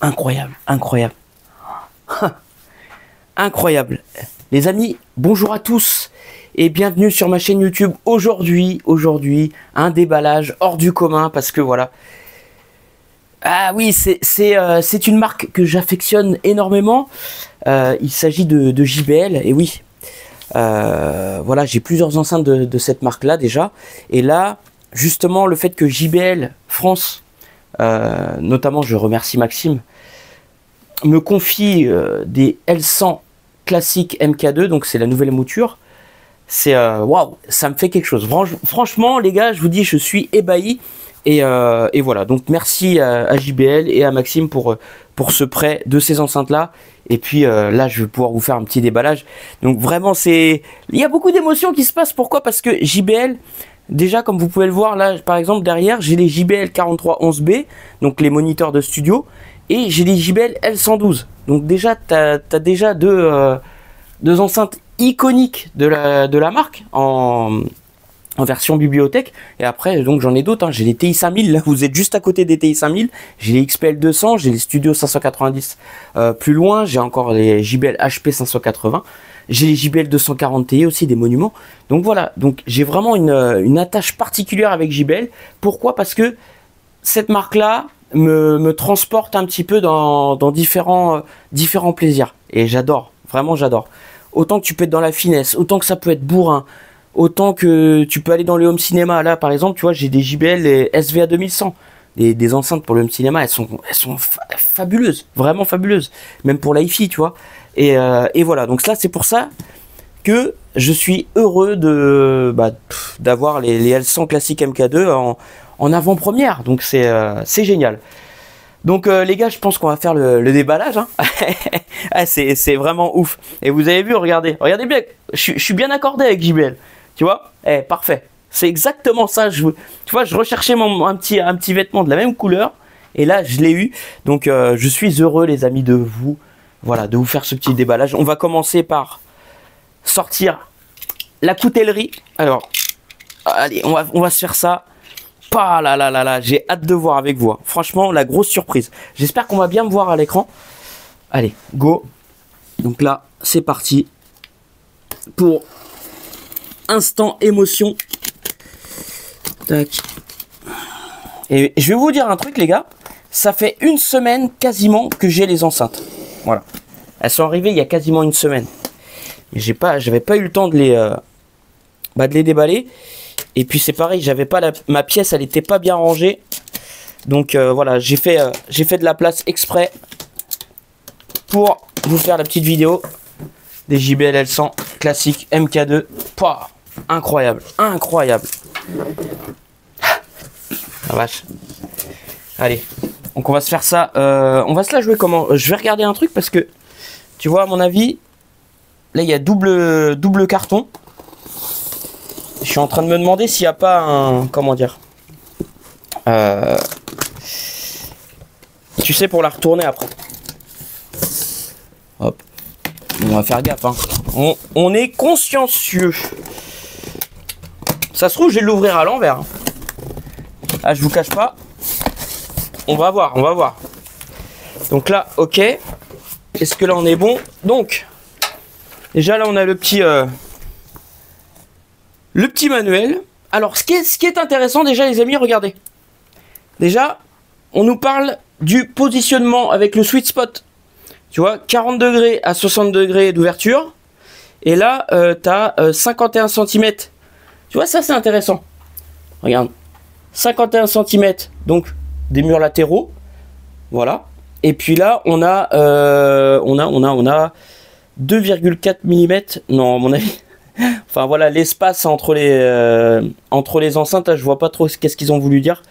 incroyable, incroyable. incroyable. Les amis, bonjour à tous et bienvenue sur ma chaîne YouTube. Aujourd'hui, aujourd'hui, un déballage hors du commun parce que voilà. Ah oui, c'est euh, une marque que j'affectionne énormément. Euh, il s'agit de, JBL et oui. Euh, voilà, j'ai plusieurs enceintes de, de cette marque-là déjà. Et là, justement, le fait que JBL France, notamment je remercie Maxime, me confie des L100 classique MK2, donc c'est la nouvelle mouture. C'est euh, waouh, ça me fait quelque chose. franchement, les gars, je vous dis, je suis ébahi. Et, euh, voilà, donc merci à, JBL et à Maxime pour, pour ce prêt de ces enceintes-là. Et puis euh, là, je vais pouvoir vous faire un petit déballage. Donc vraiment, c'est... Il y a beaucoup d'émotions qui se passent. Pourquoi? Parce que JBL, déjà, comme vous pouvez le voir, là, par exemple, derrière, j'ai les JBL 4311B, donc les moniteurs de studio. Et j'ai les JBL L112. Donc déjà, tu as, déjà deux, euh, deux enceintes iconiques de la, marque en, en version bibliothèque. Et après, donc j'en ai d'autres. Hein. J'ai les TI 5000, là vous êtes juste à côté des TI 5000. J'ai les XPL 200, j'ai les Studio 590 euh, plus loin. J'ai encore les JBL HP 580. J'ai les JBL 240 Ti aussi, des monuments. Donc voilà, donc j'ai vraiment une, une attache particulière avec JBL. Pourquoi? Parce que cette marque-là, me, transporte un petit peu dans, différents, euh, différents plaisirs. Et j'adore, vraiment j'adore. Autant que tu peux être dans la finesse, autant que ça peut être bourrin, autant que tu peux aller dans le home cinéma. Là, par exemple, tu vois, j'ai des JBL SVA 2100. Des, des enceintes pour le home cinéma, elles sont, elles sont fabuleuses, vraiment fabuleuses. Même pour l'IFI, tu vois. Et, euh, et, voilà, donc là, c'est pour ça que je suis heureux de bah, d'avoir les, les L100 classiques MK2 en, en avant-première. Donc c'est euh, génial. Donc euh, les gars, je pense qu'on va faire le, déballage. Hein. ah, c'est vraiment ouf. Et vous avez vu, regardez, regardez bien, je, suis bien accordé avec JBL. Tu vois Eh, parfait. C'est exactement ça. Je, tu vois, je recherchais un, petit, vêtement de la même couleur. Et là, je l'ai eu. Donc euh, je suis heureux, les amis, de vous. Voilà, de vous faire ce petit déballage. On va commencer par sortir la coutellerie. Alors, allez, on va, on va se faire ça. Pas là là là là, j'ai hâte de voir avec vous. Hein. Franchement, la grosse surprise. J'espère qu'on va bien me voir à l'écran. Allez, go. Donc là, c'est parti pour instant émotion. Et je vais vous dire un truc, les gars. Ça fait une semaine quasiment que j'ai les enceintes. Voilà. Elles sont arrivées il y a quasiment une semaine. J'ai pas, j'avais pas eu le temps de les, euh, bah, les déballer. Et puis c'est pareil, j'avais pas ma pièce, elle était pas bien rangée. Donc euh, voilà, j'ai fait, euh, j'ai fait de la place exprès pour vous faire la petite vidéo des JBL L100 classique MK2. Pouah, incroyable, incroyable. La vache. Allez, donc on va se faire ça. Euh, on va se la jouer comment? Je vais regarder un truc parce que tu vois, à mon avis, là il y a double, double carton. Je suis en train de me demander s'il n'y a pas un. Comment dire euh, Tu sais, pour la retourner après. Hop. On va faire gaffe. Hein. On, est consciencieux. Ça se trouve, je vais l'ouvrir à l'envers. Hein. Ah, je vous cache pas. On va voir, on va voir. Donc là, ok. Est-ce que là, on est bon? Donc, déjà là, on a le petit. Euh, le petit manuel. Alors, ce qui, est, ce est intéressant déjà, les amis, regardez. Déjà, on nous parle du positionnement avec le sweet spot. Tu vois, 40 degrés à 60 degrés d'ouverture. Et là, tu as 51 cm. Tu vois, ça c'est intéressant. Regarde. 51 cm, donc des murs latéraux. Voilà. Et puis là, on a, euh, on a, on a, on a 2,4 mm. Non, à mon avis, enfin voilà, l'espace entre les euh, entre les enceintes, je vois pas trop qu'est-ce qu'ils ont voulu dire.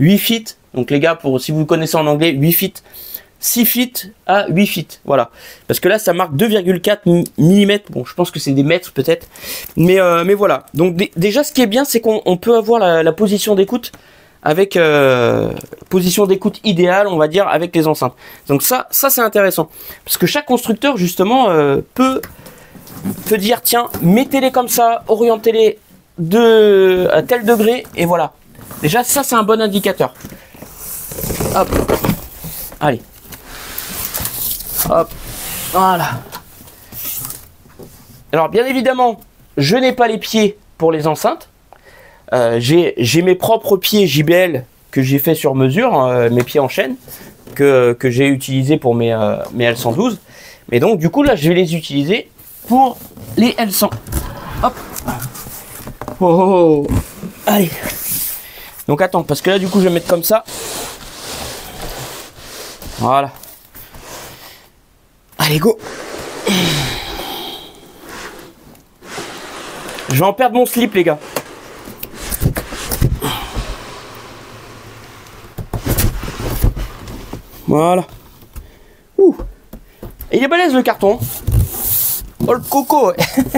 8 feet. Donc les gars, pour si vous connaissez en anglais, 8 feet. 6 feet à 8 feet. Voilà. Parce que là, ça marque 2,4 mm. Bon, je pense que c'est des mètres peut-être. Mais, euh, voilà. Donc déjà, ce qui est bien, c'est qu'on peut avoir la, position d'écoute avec euh, position d'écoute idéale, on va dire, avec les enceintes. Donc ça, ça c'est intéressant. Parce que chaque constructeur, justement, peut te dire tiens, mettez-les comme ça, orientez-les de à tel degré et voilà. Déjà ça c'est un bon indicateur. Hop. Allez. Hop. Voilà. Alors, bien évidemment, je n'ai pas les pieds pour les enceintes. Euh, j'ai mes propres pieds JBL que j'ai fait sur mesure, hein, mes pieds en chaîne, que, j'ai utilisé pour mes, euh, mes L112. Mais donc, du coup, là, je vais les utiliser pour les L100. Hop. Oh, oh, oh. Allez. Donc, attends, parce que là, du coup, je vais mettre comme ça. Voilà. Allez, go. Je vais en perdre mon slip, les gars. Voilà. Ouh. il est balèze le carton. Oh le coco.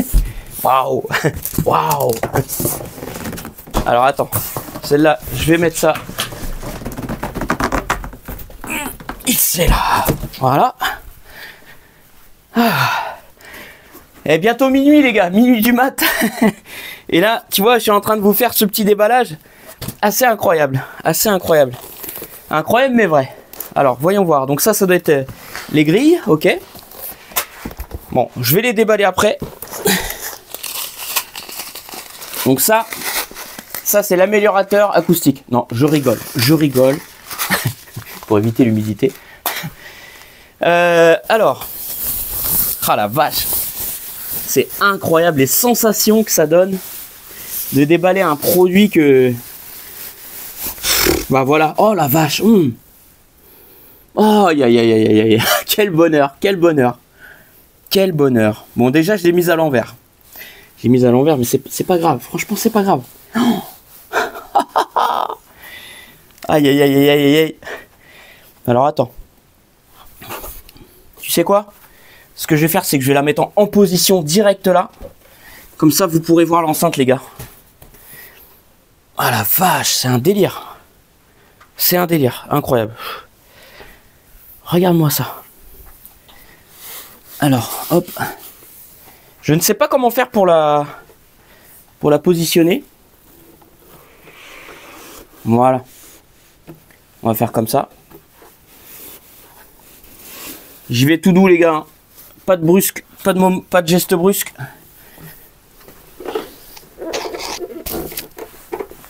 Waouh. Waouh. Alors attends. Celle-là, je vais mettre ça. Ici là. Voilà. Ah. Et bientôt minuit les gars, minuit du mat. Et là, tu vois, je suis en train de vous faire ce petit déballage assez incroyable, assez incroyable. Incroyable mais vrai. Alors, voyons voir. Donc ça, ça doit être euh, les grilles, ok. Bon, je vais les déballer après. Donc ça, ça c'est l'améliorateur acoustique. Non, je rigole, je rigole. Pour éviter l'humidité. Euh, alors, ah la vache, c'est incroyable les sensations que ça donne de déballer un produit que, bah voilà, oh la vache, hum. Oh, aïe, aïe, aïe, aïe, aïe, quel bonheur, quel bonheur. Quel bonheur. Bon, déjà, je l'ai mise à l'envers. J'ai mis à l'envers, mais c'est pas grave. Franchement, c'est pas grave. aïe, aïe, aïe, aïe, aïe, aïe. Alors, attends. Tu sais quoi? Ce que je vais faire, c'est que je vais la mettre en position directe là. Comme ça, vous pourrez voir l'enceinte, les gars. Ah la vache, c'est un délire. C'est un délire, incroyable. Regarde-moi ça. Alors, hop. Je ne sais pas comment faire pour la pour la positionner. Voilà. On va faire comme ça. J'y vais tout doux les gars. Pas de brusque, pas de pas de geste brusque.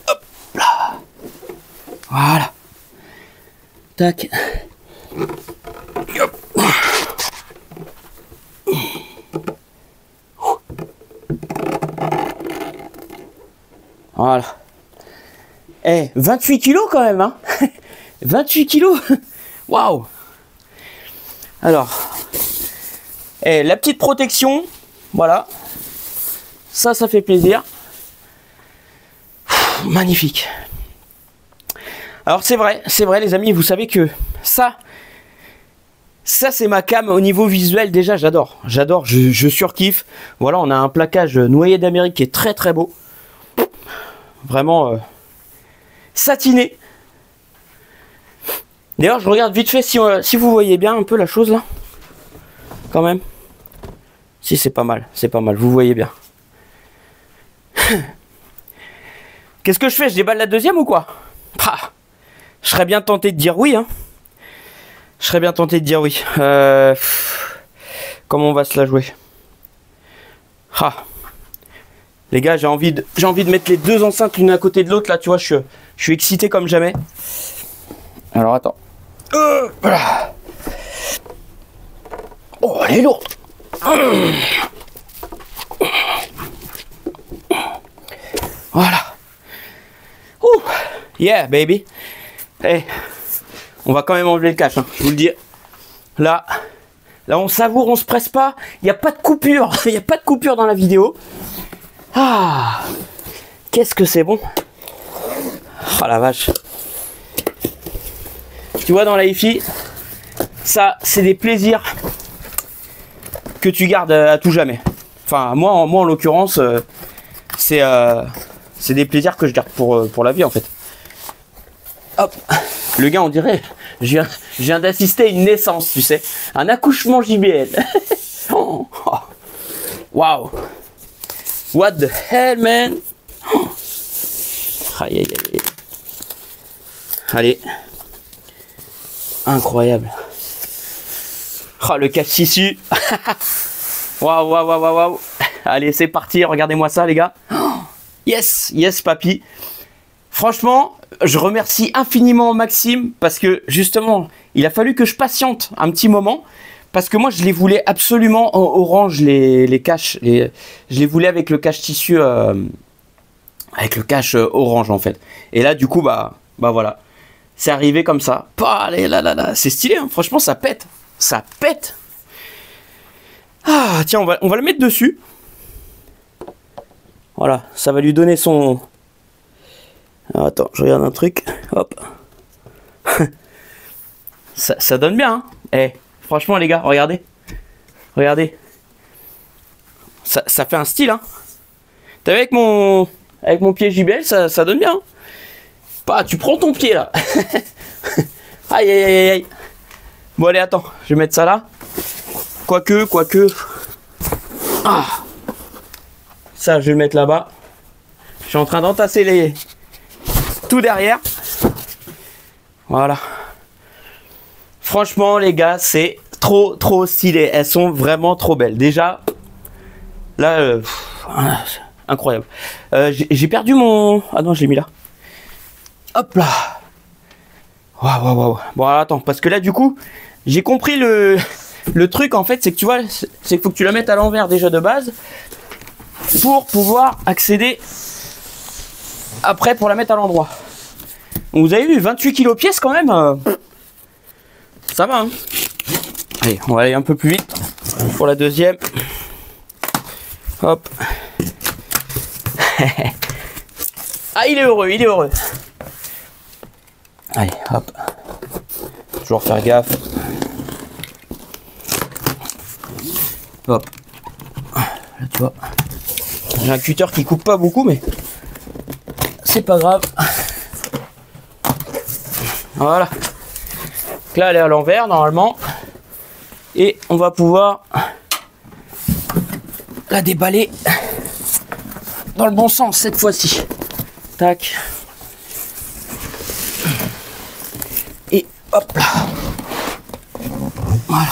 Hop là. Voilà. Tac. Voilà. Eh, 28 kilos quand même, hein 28 kilos Waouh Alors, eh, la petite protection, voilà. Ça, ça fait plaisir. Magnifique. Alors c'est vrai, c'est vrai les amis, vous savez que ça, ça c'est ma cam au niveau visuel déjà, j'adore. J'adore, je, surkiffe. Voilà, on a un plaquage noyé d'Amérique qui est très très beau. Vraiment euh, satiné. D'ailleurs, je regarde vite fait euh, si vous voyez bien un peu la chose là. Quand même. Si c'est pas mal, c'est pas mal, vous voyez bien. Qu'est-ce que je fais Je déballe la deuxième ou quoi? Je serais bien tenté de dire oui. Hein. Je serais bien tenté de dire oui. Euh, comment on va se la jouer? Ah. Les gars, j'ai envie, de, j'ai envie de mettre les deux enceintes l'une à côté de l'autre. Là, tu vois, je, je suis excité comme jamais. Alors, attends. Euh, voilà. Oh, elle est lourde. Voilà. Ouh. Yeah, baby. Eh, on va quand même enlever le cache, hein, je vous le dis. Là, là on savoure, on se presse pas. Il n'y a pas de coupure. Il n'y a pas de coupure dans la vidéo. Ah, qu'est-ce que c'est bon. Oh la vache. Tu vois dans la hi ça c'est des plaisirs que tu gardes à tout jamais. Enfin moi, moi en l'occurrence, euh, c'est euh, c'est des plaisirs que je garde pour, euh, pour la vie en fait. Hop. Le gars, on dirait, je viens, d'assister à une naissance, tu sais. Un accouchement JBL. Oh. Waouh. What the hell, man. Aïe, aïe, aïe. Allez. Incroyable. Oh, le cache-tissu. Waouh, waouh, waouh, waouh. Allez, c'est parti. Regardez-moi ça, les gars. Yes, yes, papy. Franchement, je remercie infiniment Maxime parce que justement, il a fallu que je patiente un petit moment parce que moi, je les voulais absolument en orange, les, les caches. je les voulais avec le cache tissu, euh, avec le cache euh, orange en fait. Et là, du coup, bah, bah voilà, c'est arrivé comme ça. là, là, là, c'est stylé. Hein. Franchement, ça pète, ça pète. Ah, tiens, on va, le mettre dessus. Voilà, ça va lui donner son. attends, je regarde un truc. Hop. ça, donne bien. Hein eh, franchement, les gars, regardez. Regardez. Ça, fait un style. Hein T'as vu avec mon, avec mon pied JBL, ça, donne bien. Hein bah, tu prends ton pied là. aïe, aïe, aïe, aïe. Bon, allez, attends, je vais mettre ça là. Quoique, quoique. Ah. Ça, je vais le mettre là-bas. Je suis en train d'entasser les... Tout derrière. Voilà. Franchement, les gars, c'est trop, trop stylé. Elles sont vraiment trop belles. Déjà, là, euh, incroyable. Euh, j'ai perdu mon... Ah non, je l'ai mis là. Hop là. Waouh, waouh, waouh. Bon, attends, parce que là, du coup, j'ai compris le... Le truc, en fait, c'est que tu vois, c'est qu'il faut que tu la mettes à l'envers déjà de base pour pouvoir accéder après pour la mettre à l'endroit. Vous avez vu, 28 kg pièce quand même. Euh, ça va. Hein Allez, on va aller un peu plus vite pour la deuxième. Hop. ah, il est heureux, il est heureux. Allez, hop. Toujours faire gaffe. Hop. Là, tu vois. J'ai un cutter qui coupe pas beaucoup, mais c'est pas grave. Voilà. là, elle est à l'envers, normalement. Et on va pouvoir la déballer dans le bon sens cette fois-ci. Tac. Hop. Voilà.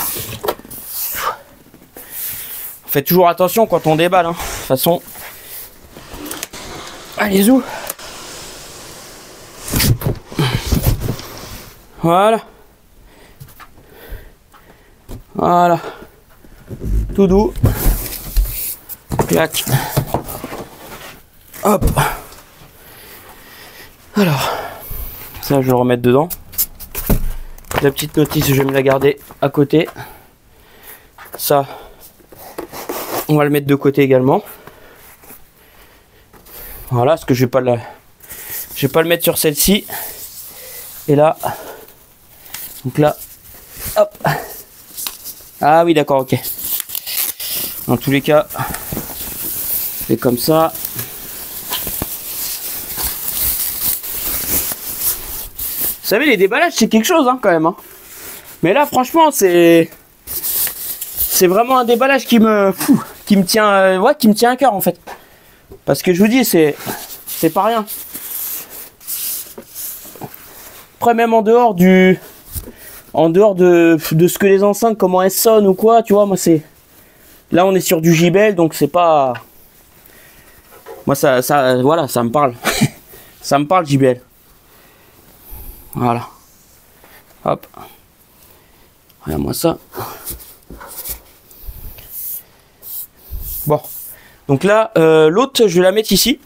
Faites toujours attention quand on déballe. Hein. De toute façon. Allez, où Voilà. Voilà. Tout doux. Clac. Hop. Alors. Ça, je vais le remettre dedans. La petite notice, je vais me la garder à côté. Ça, on va le mettre de côté également. Voilà, parce que je vais pas le, je vais pas le mettre sur celle-ci. Et là, donc là, hop. Ah oui, d'accord, ok. Dans tous les cas, c'est comme ça. Savez, les déballages, c'est quelque chose, hein, quand même. Hein. Mais là, franchement, c'est... C'est vraiment un déballage qui me... Qui me tient, euh, ouais, qui me tient à cœur en fait. Parce que je vous dis, c'est, c'est pas rien. Après, même en dehors du, en dehors de, de ce que les enceintes, comment elles sonnent ou quoi, tu vois, moi c'est, là on est sur du JBL, donc c'est pas, moi ça, ça, voilà, ça me parle, ça me parle JBL. Voilà. Hop. Regarde-moi ça. Bon. Donc là, euh, l'autre, je vais la mettre ici.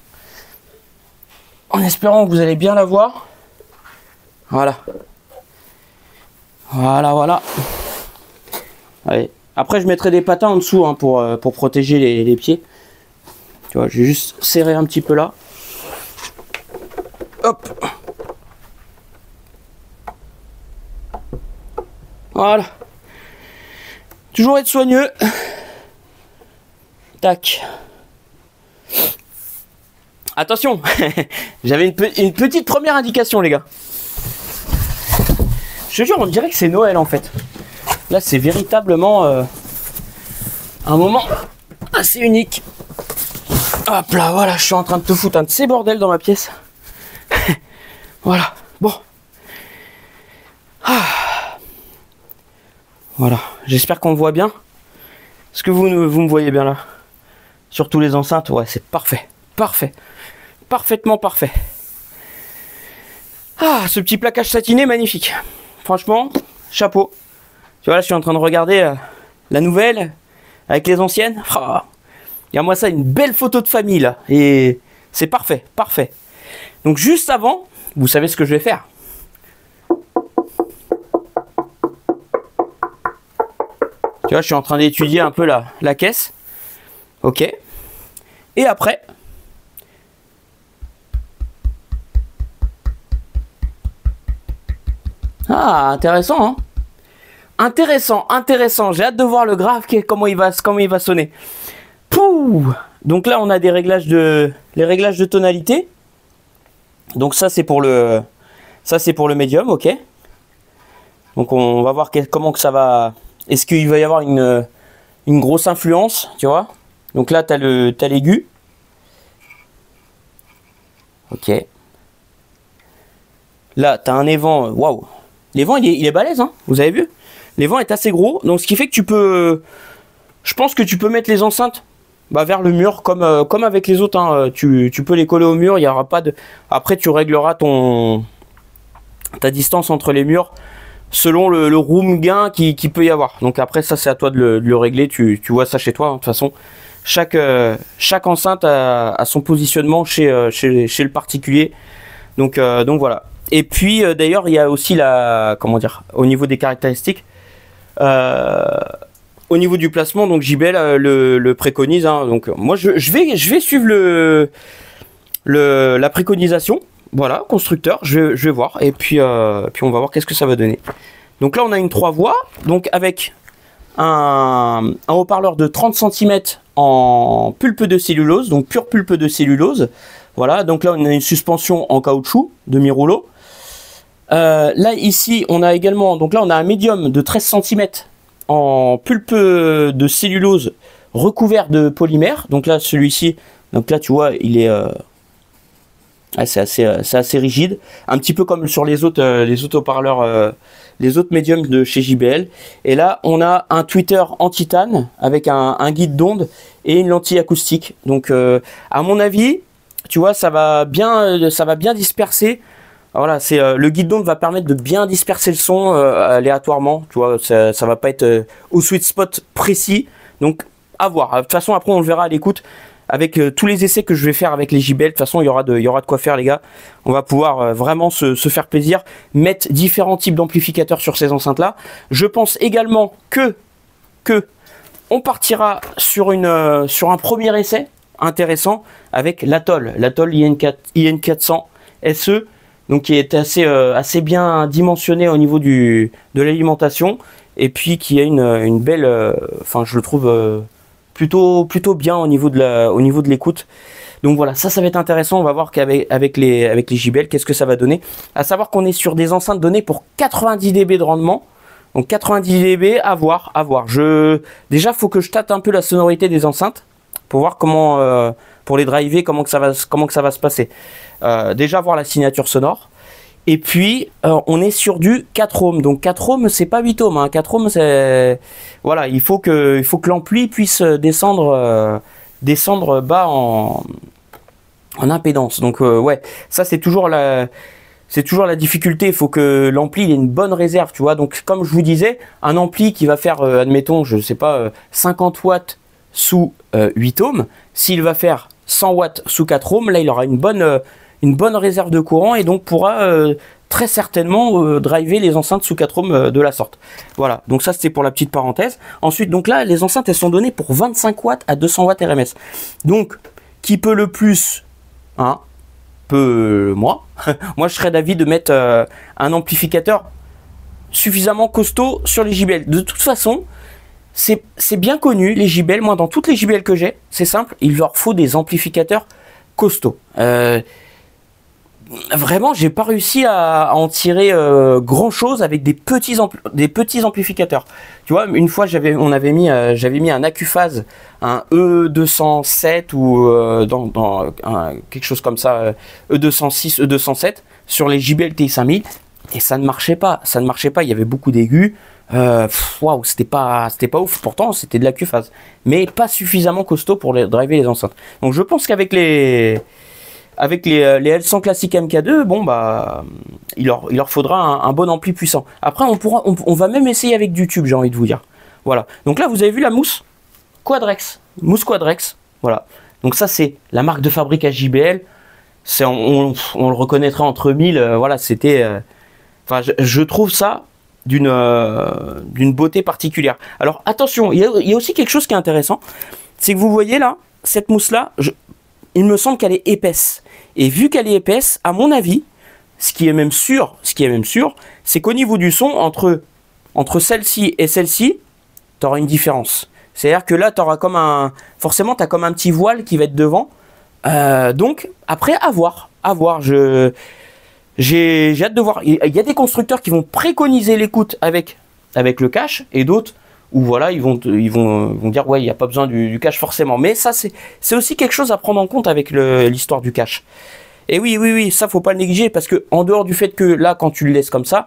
En espérant que vous allez bien la voir. Voilà. Voilà, voilà. Après, je mettrai des patins en dessous hein, pour, euh, pour protéger les, les, pieds. Tu vois, je vais juste serrer un petit peu là. Hop. Voilà. Toujours être soigneux. Tac. Attention, j'avais une, petite première indication, les gars. Je te jure, on dirait que c'est Noël en fait. Là, c'est véritablement euh, un moment assez unique. Hop là, voilà, je suis en train de te foutre un de ces bordels dans ma pièce. voilà, bon. Ah. Voilà, j'espère qu'on me voit bien. Est-ce que vous, vous me voyez bien là? Sur tous les enceintes, ouais, c'est parfait. Parfait. Parfaitement parfait. Ah, ce petit plaquage satiné, magnifique. Franchement, chapeau. Tu vois, là, je suis en train de regarder euh, la nouvelle avec les anciennes. Il y a moi ça, une belle photo de famille là. Et c'est parfait, parfait. Donc juste avant, vous savez ce que je vais faire. Tu vois, je suis en train d'étudier un peu la, caisse. Ok. Et après, Ah, intéressant, hein Intéressant, intéressant. J'ai hâte de voir le graphe, comment il va, comment il va sonner. Pouh Donc là, on a des réglages de, les réglages de tonalité. Donc ça, c'est pour le, ça c'est pour le médium, ok. Donc on va voir comment que ça va. Est-ce qu'il va y avoir une, grosse influence, tu vois? Donc là, tu as l'aigu. Ok. Là, tu as un évent, waouh. L'évent, il est, balèze, hein vous avez vu? L'évent est assez gros, donc ce qui fait que tu peux... Je pense que tu peux mettre les enceintes bah, vers le mur, comme, euh, avec les autres. Hein. Tu, peux les coller au mur, il n'y aura pas de... Après, tu régleras ton ta distance entre les murs selon le, room gain qui, peut y avoir. Donc après, ça, c'est à toi de le, régler. Tu, vois ça chez toi, hein, de toute façon. Chaque, euh, chaque enceinte a, son positionnement chez, euh, le particulier. Donc, donc voilà. Et puis euh, d'ailleurs, il y a aussi la comment dire au niveau des caractéristiques. Euh, au niveau du placement, donc JBL euh, le, préconise. Hein. donc moi, je, vais, je vais suivre le, la préconisation. Voilà, constructeur, je, vais voir. Et puis, puis on va voir qu'est-ce que ça va donner. Donc là, on a une 3 voix. Donc avec un, un haut-parleur de 30 cm en pulpe de cellulose. Donc pure pulpe de cellulose. Voilà, donc là, on a une suspension en caoutchouc, demi-rouleau. Euh, là, ici, on a également, donc là, on a un médium de 13 cm en pulpe de cellulose recouvert de polymère. Donc là, celui-ci, donc là, tu vois, il est, euh, c'est assez, euh, rigide, un petit peu comme sur les autres, les autres haut-parleurs, les autres médiums de chez JBL. Et là, on a un tweeter en titane avec un, guide d'onde et une lentille acoustique. Donc, à mon avis, tu vois, ça va bien, ça va bien disperser voilà, c'est euh, le guide d'onde va permettre de bien disperser le son euh, aléatoirement. Tu vois, ça, ça va pas être euh, au sweet spot précis. Donc, à voir. De toute façon, après, on le verra à l'écoute avec tous les essais que je vais faire avec les JBL. De toute façon, il y aura de, quoi faire, les gars. On va pouvoir vraiment se, faire plaisir, mettre différents types d'amplificateurs sur ces enceintes-là. Je pense également que, on partira sur une, sur un premier essai intéressant avec l'Atoll, l'Atoll IN4, IN400 SE donc qui est assez, euh, bien dimensionné au niveau de l'alimentation, et puis qui a une, belle, euh, enfin je le trouve euh, plutôt, plutôt bien au niveau de l'écoute. Donc voilà, ça, ça va être intéressant. On va voir qu'avec avec les, avec les JBL, qu'est-ce que ça va donner. À savoir qu'on est sur des enceintes données pour 90 dB de rendement. Donc 90 dB, à voir, à voir. Je, déjà, faut que je tâte un peu la sonorité des enceintes pour voir comment, pour les driver, comment ça va, comment ça va se passer. Euh, déjà voir la signature sonore. Et puis, euh, on est sur du 4 ohms. Donc 4 ohms, c'est pas 8 ohms. Hein. 4 ohms, c'est... Voilà, il faut que, l'ampli puisse descendre, euh, descendre bas en, impédance. Donc ouais, ça c'est toujours la... C'est toujours la difficulté, il faut que l'ampli ait une bonne réserve, tu vois. Donc comme je vous disais, un ampli qui va faire, admettons, je sais pas, 50 watts sous 8 ohms, s'il va faire 100 watts sous 4 ohms, là il aura une bonne, une bonne réserve de courant et donc pourra euh, très certainement euh, driver les enceintes sous 4 ohms euh, de la sorte. Voilà, donc ça c'était pour la petite parenthèse. Ensuite, donc là, les enceintes elles sont données pour 25 watts à 200 watts RMS. Donc, qui peut le plus hein, Peut moi. moi, je serais d'avis de mettre un amplificateur suffisamment costaud sur les JBL. De toute façon, c'est bien connu, les JBL. Moi, dans toutes les JBL que j'ai, c'est simple, il leur faut des amplificateurs costauds. Vraiment, j'ai pas réussi à, en tirer euh, grand chose avec des petits, des petits amplificateurs. Tu vois, une fois, j'avais, on avait mis, euh, j'avais mis un un E207 ou euh, dans, quelque chose comme ça, E206, E207 sur les JBL T5000 et ça ne marchait pas. Ça ne marchait pas. Il y avait beaucoup d'aigus. waouh, c'était pas, c'était pas ouf. Pourtant, c'était de la QFAS, mais pas suffisamment costaud pour driver les enceintes. Donc, je pense qu'avec les, avec les, les, L100 classiques MK2, bon bah, il leur, il leur faudra un, bon ampli puissant. Après, on pourra, on, va même essayer avec du tube, j'ai envie de vous dire. Voilà. Donc là, vous avez vu la mousse Quadrex, mousse Quadrex. Voilà. Donc ça, c'est la marque de fabrique à JBL. C'est, on, le reconnaîtra entre mille. Euh, voilà, c'était. Euh, enfin, je, trouve ça d'une euh, d'une beauté particulière. Alors attention, il y, a, aussi quelque chose qui est intéressant, c'est que vous voyez là, cette mousse là, il me semble qu'elle est épaisse. Et vu qu'elle est épaisse, à mon avis, ce qui est même sûr, ce qui est même sûr, c'est qu'au niveau du son, entre, entre celle-ci et celle-ci, tu auras une différence. C'est-à-dire que là, tu auras comme un. Forcément, tu as comme un petit voile qui va être devant. Euh, donc, après, à voir. À voir. J'ai hâte de voir. Il y a des constructeurs qui vont préconiser l'écoute avec, avec le cache et d'autres où voilà, ils vont, ils vont, vont dire ouais, il n'y a pas besoin du, du cache forcément. Mais ça, c'est aussi quelque chose à prendre en compte avec l'histoire du cache. Et oui, oui, oui, ça faut pas le négliger parce que en dehors du fait que là, quand tu le laisses comme ça,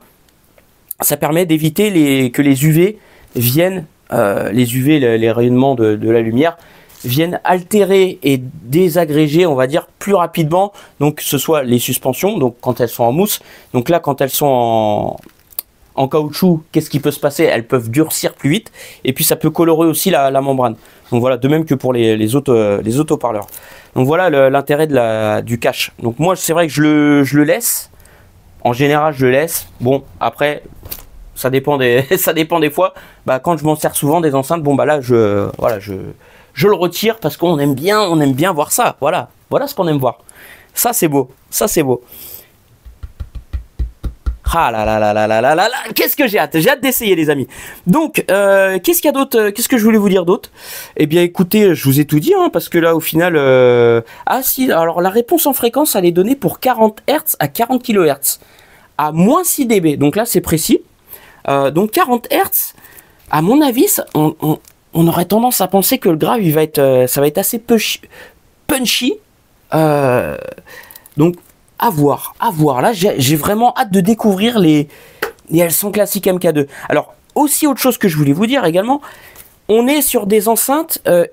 ça permet d'éviter les, que les UV viennent, euh, les UV, les, rayonnements de, la lumière, viennent altérer et désagréger, on va dire, plus rapidement. Donc, que ce soit les suspensions, donc quand elles sont en mousse. Donc là, quand elles sont en, en caoutchouc, qu'est-ce qui peut se passer? Elles peuvent durcir plus vite. Et puis, ça peut colorer aussi la, membrane. Donc voilà, de même que pour les, les, autres, les autoparleurs. Donc voilà l'intérêt du cache. Donc moi c'est vrai que je le, je le laisse. En général je le laisse. Bon après ça dépend des, ça dépend des fois. Bah, quand je m'en sers souvent des enceintes, bon bah là je, voilà, je, je le retire parce qu'on aime bien, on aime bien voir ça. Voilà, voilà ce qu'on aime voir. Ça c'est beau, ça c'est beau. Ah là là là là là là là, là. Qu'est-ce que j'ai hâte J'ai hâte d'essayer les amis. Donc, euh, qu'est-ce qu'il y a d'autre euh, Qu'est-ce que je voulais vous dire d'autre? Eh bien écoutez, je vous ai tout dit, hein, parce que là au final... Euh, ah si, alors la réponse en fréquence, elle est donnée pour 40 Hz à 40 kHz. À moins 6 dB. Donc là c'est précis. Donc 40 Hz, à mon avis, on, aurait tendance à penser que le grave, il va être, ça va être assez punchy. donc à voir, à voir. Là, j'ai vraiment hâte de découvrir les, les L100 classiques MK2. Alors, aussi autre chose que je voulais vous dire également, on est sur des enceintes euh,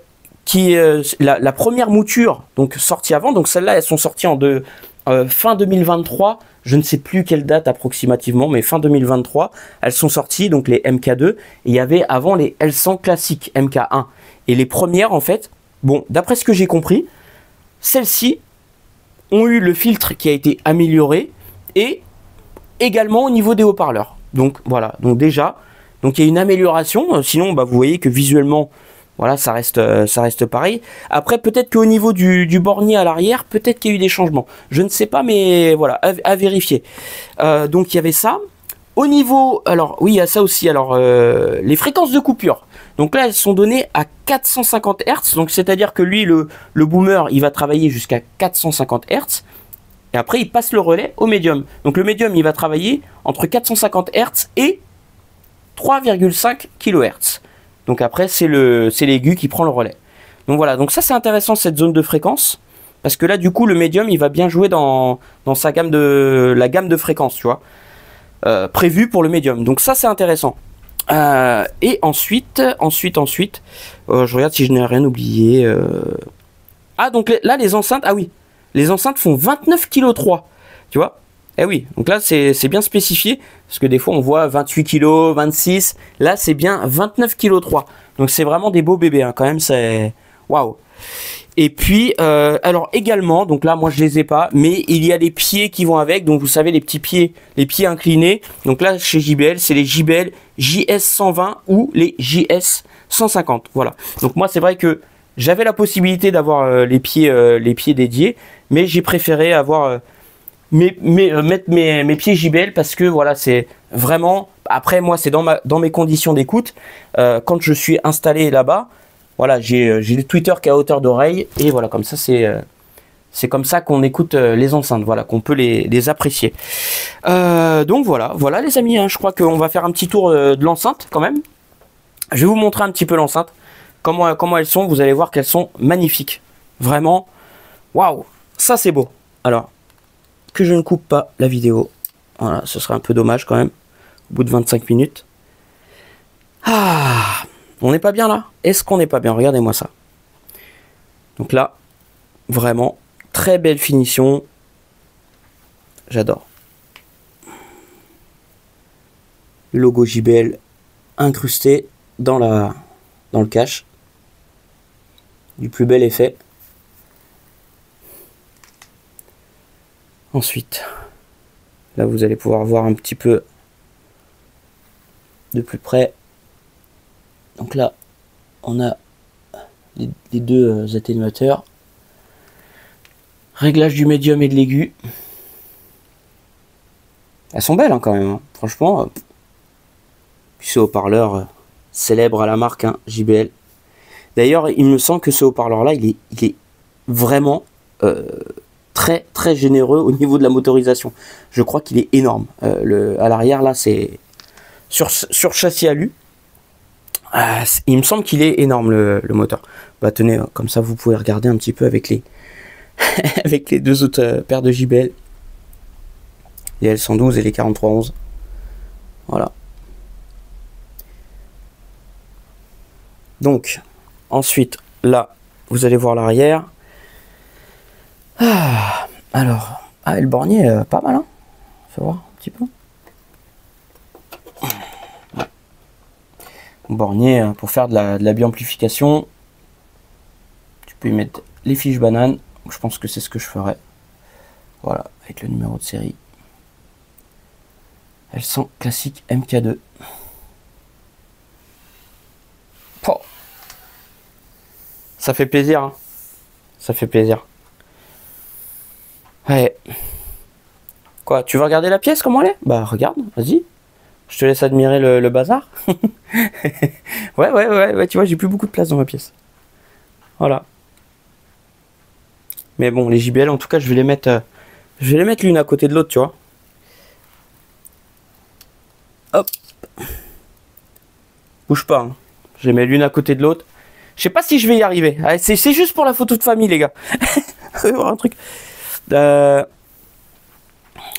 qui, euh, la, première mouture, donc sortie avant, donc celles-là, elles sont sorties en de, euh, fin 2023, je ne sais plus quelle date approximativement, mais fin 2023, elles sont sorties, donc les MK2, et il y avait avant les L100 classiques MK1. Et les premières, en fait, bon, d'après ce que j'ai compris, celles-ci, ont eu le filtre qui a été amélioré et également au niveau des haut-parleurs. Donc voilà, donc déjà, donc il y a une amélioration. Euh, sinon, bah, vous voyez que visuellement, voilà, ça reste, euh, ça reste pareil. Après, peut-être qu'au niveau du, du, bornier à l'arrière, peut-être qu'il y a eu des changements. Je ne sais pas, mais voilà, à, vérifier. Euh, donc il y avait ça. Au niveau, alors oui, il y a ça aussi. Alors les fréquences de coupure. Donc là, elles sont données à 450 Hz. Donc c'est-à-dire que lui, le, boomer, il va travailler jusqu'à 450 Hz. Et après, il passe le relais au médium. Donc le médium, il va travailler entre 450 Hz et 3,5 kHz. Donc après, c'est l'aigu qui prend le relais. Donc voilà, donc ça c'est intéressant cette zone de fréquence. Parce que là, du coup, le médium, il va bien jouer dans, sa gamme de, la gamme de fréquences, tu vois. Euh, prévu pour le médium. Donc ça, c'est intéressant. Euh, et ensuite, ensuite, ensuite, euh, je regarde si je n'ai rien oublié. Euh. Ah, donc là, les enceintes, ah oui, les enceintes font 29 kg 3, tu vois Eh oui, donc là, c'est bien spécifié, parce que des fois, on voit 28 kg, 26, là, c'est bien 29 kg 3. Donc c'est vraiment des beaux bébés, hein, quand même, c'est... Waouh et puis, euh, alors également, donc là, moi je les ai pas, mais il y a les pieds qui vont avec. Donc vous savez, les petits pieds, les pieds inclinés. Donc là, chez JBL, c'est les JBL JS 120 ou les JS 150. Voilà. Donc moi, c'est vrai que j'avais la possibilité d'avoir euh, les pieds, euh, les pieds dédiés, mais j'ai préféré avoir mettre mes, pieds JBL parce que voilà, c'est vraiment. Après, moi, c'est dans mes conditions d'écoute. quand je suis installé là-bas voilà, euh, j'ai le Twitter qui est à hauteur d'oreille et voilà, comme ça c'est euh, comme ça qu'on écoute euh, les enceintes, voilà, qu'on peut les, apprécier. donc voilà, voilà les amis, hein, je crois qu'on va faire un petit tour de l'enceinte quand même. Je vais vous montrer un petit peu l'enceinte, comment, comment elles sont, vous allez voir qu'elles sont magnifiques. Vraiment, waouh, ça c'est beau. Alors, que je ne coupe pas la vidéo, voilà, ce serait un peu dommage quand même, au bout de 25 minutes. Ah, on n'est pas bien là? Est-ce qu'on n'est pas bien? Regardez-moi ça. Donc là, vraiment, très belle finition. J'adore. Logo JBL incrusté dans, la, dans le cache. Du plus bel effet. Ensuite, là vous allez pouvoir voir un petit peu de plus près. Donc là, on a les, deux euh, atténuateurs. Réglage du médium et de l'aigu. Elles sont belles hein, quand même, hein. franchement. Euh, ce haut-parleur euh, célèbre à la marque, hein, JBL. D'ailleurs, il me semble que ce haut-parleur-là, il est, vraiment très très généreux au niveau de la motorisation. Je crois qu'il est énorme. à l'arrière, là, c'est sur, sur châssis alu. Ah, il me semble qu'il est énorme le, moteur. Bah tenez, comme ça vous pouvez regarder un petit peu avec les deux autres euh, paires de JBL. Les L112 et les 4311. Voilà. Donc, ensuite, là, vous allez voir l'arrière. Ah, alors, ah, le bornier, euh, pas mal, hein Fais voir un petit peu. Bornier euh, pour faire de la, de la biamplification. Tu peux y mettre les fiches bananes. Je pense que c'est ce que je ferai. Voilà, avec le numéro de série. Elles sont classiques MK2. Ça fait plaisir. Hein. Ça fait plaisir. Ouais. Quoi, tu veux regarder la pièce comment elle est? Bah regarde, vas-y. Je te laisse admirer le, bazar. ouais, ouais, ouais, ouais, tu vois, j'ai plus beaucoup de place dans ma pièce. Voilà. Mais bon, les JBL, en tout cas, je vais les mettre, euh, je vais les mettre l'une à côté de l'autre, tu vois. Hop. Bouge pas. Hein. Je les mets l'une à côté de l'autre. Je sais pas si je vais y arriver. c'est juste pour la photo de famille, les gars. un truc. Euh,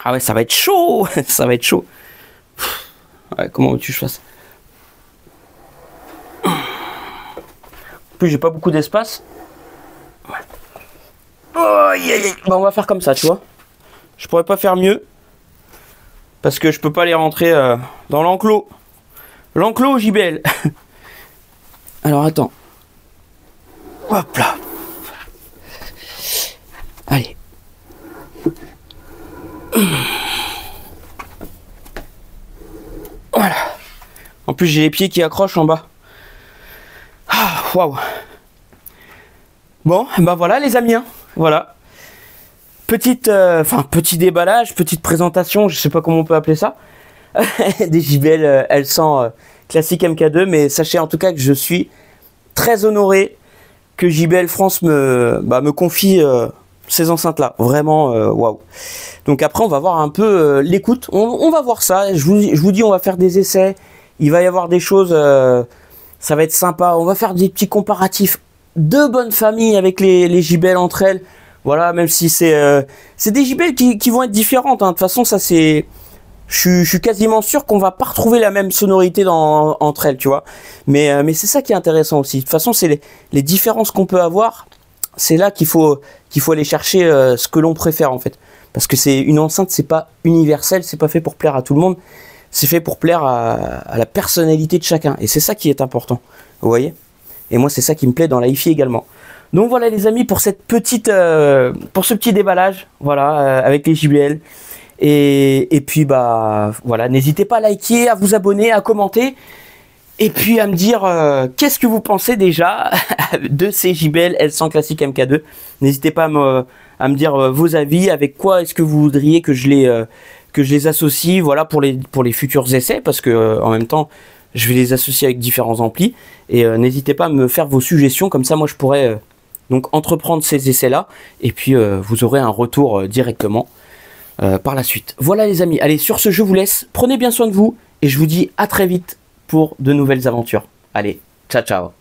ah ouais, ça va être chaud. ça va être chaud comment veux-tu que je fasse? En plus, j'ai pas beaucoup d'espace. Bah, on va faire comme ça, tu vois. Je pourrais pas faire mieux. Parce que je peux pas les rentrer euh, dans l'enclos. L'enclos JBL. Alors attends. Hop là. Allez. Voilà. En plus, j'ai les pieds qui accrochent en bas. Ah, waouh. Bon, ben voilà les amis. Hein. Voilà. Petite, euh, enfin petit déballage, petite présentation, je sais pas comment on peut appeler ça. Des JBL L100 euh, classique MK2, mais sachez en tout cas que je suis très honoré que JBL France me, bah, me confie euh, ces enceintes-là. Vraiment, euh, waouh. Donc après, on va voir un peu euh, l'écoute. On, va voir ça. Je vous, je vous dis, on va faire des essais. Il va y avoir des choses. Euh, ça va être sympa. On va faire des petits comparatifs de bonnes familles avec les, les entre elles. Voilà, même si c'est c'est des JBL qui, qui, vont être différentes. Hein. De toute façon, ça c'est je, suis quasiment sûr qu'on va pas retrouver la même sonorité dans, entre elles, tu vois. Mais, mais c'est ça qui est intéressant aussi. De toute façon, c'est les, les différences qu'on peut avoir c'est là qu'il faut qu'il faut aller chercher euh, ce que l'on préfère en fait. Parce que c'est une enceinte, c'est pas universel, c'est pas fait pour plaire à tout le monde, c'est fait pour plaire à, la personnalité de chacun. Et c'est ça qui est important. Vous voyez? Et moi, c'est ça qui me plaît dans la également. Donc voilà les amis pour cette petite, euh, ce petit déballage, voilà, euh, avec les JBL. Et, et puis bah voilà, n'hésitez pas à liker, à vous abonner, à commenter et puis à me dire euh, qu'est-ce que vous pensez déjà de ces JBL L100 classique MK2. N'hésitez pas à me, dire euh, vos avis, avec quoi est-ce que vous voudriez que je les euh, associe, voilà pour les futurs essais, parce que en même temps je vais les associer avec différents amplis. Et n'hésitez pas à me faire vos suggestions, comme ça moi je pourrais donc entreprendre ces essais là, et puis vous aurez un retour directement par la suite. Voilà les amis, allez sur ce je vous laisse, prenez bien soin de vous. Et je vous dis à très vite pour de nouvelles aventures. Allez, ciao ciao